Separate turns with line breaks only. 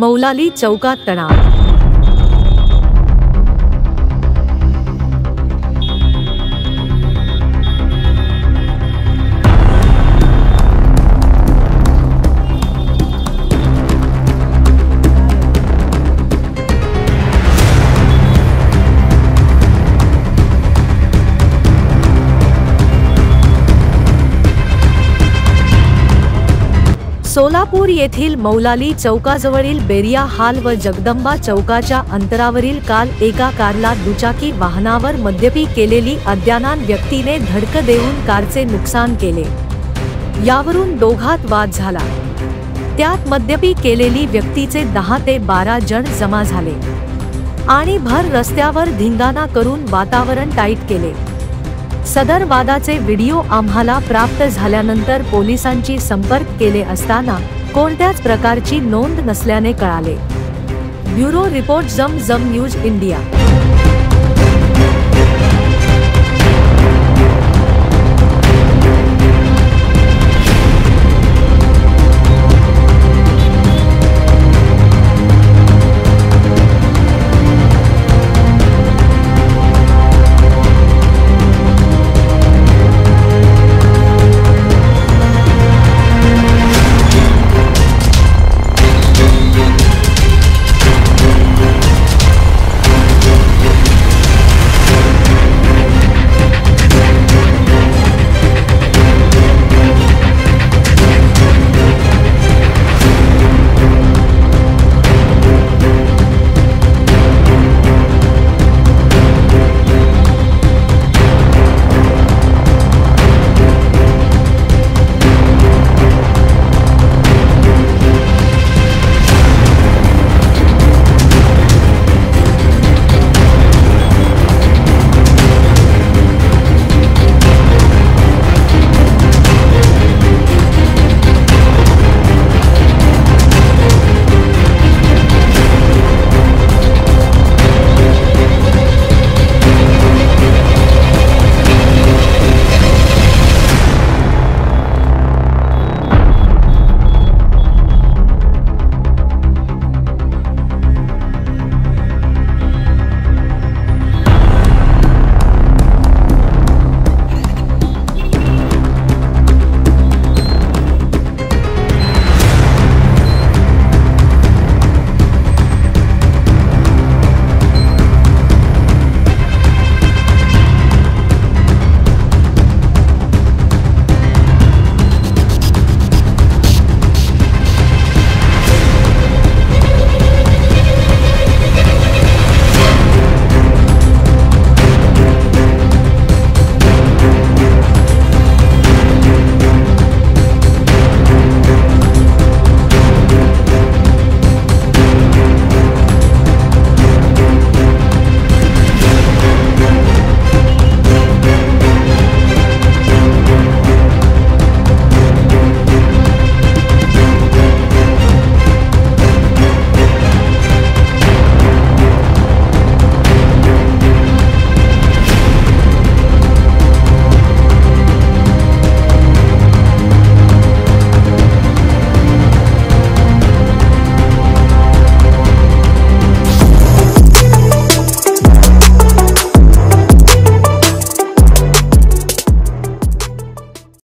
मौलाली चौकात तणाव। सोलापूर येथील मौलाली चौकाजवळील बेरिया हाल व जगदंबा चौकाच्या अंतरावरील काल एका कारला दुचाकी वाहनावर मद्यपी केलेली अज्ञानान व्यक्तीने धडक देऊन कारचे नुकसान केले. यावरून दोघात वाद झाला. त्यात मद्यपी केलेली व्यक्तीचे दहा ते बारा जण जमा झाले. आणि भर रस्त्यावर धिंगाणा करून वातावरण टाईट केले. सदर वादाचे व्हिडिओ आम्हाला प्राप्त झाल्यानंतर पोलिसांची संपर्क केले असताना कोणत्याच प्रकारची नोंद नसल्याने कळाले. ब्युरो रिपोर्ट जम जम न्यूज इंडिया.